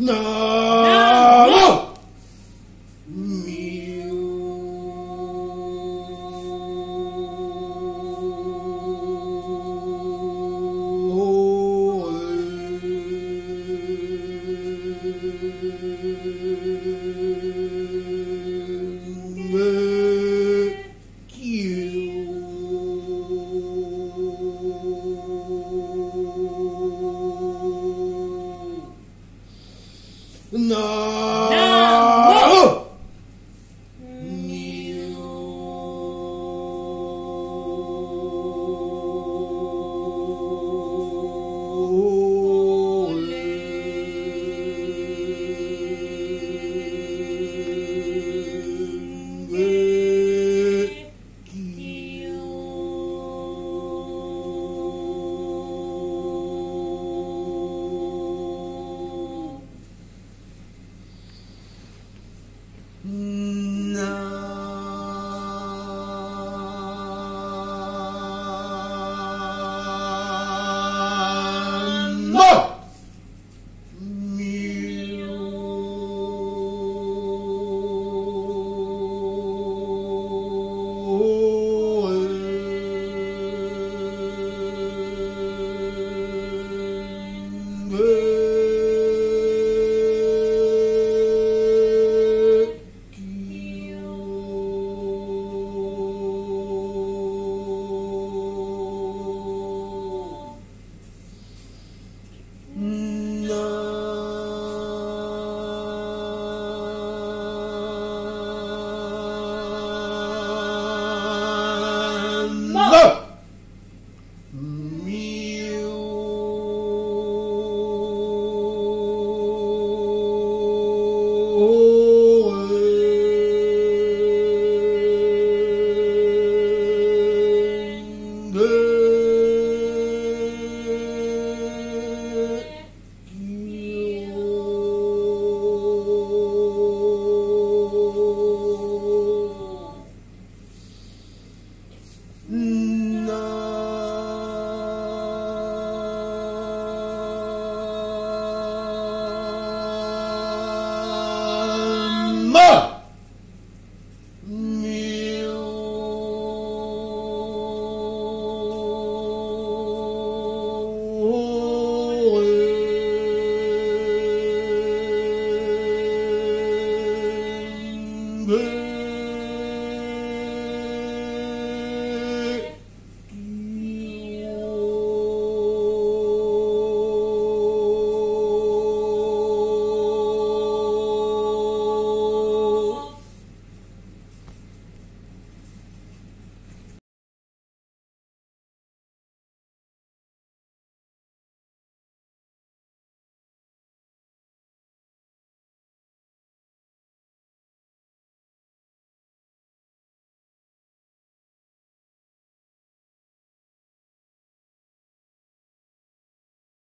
No.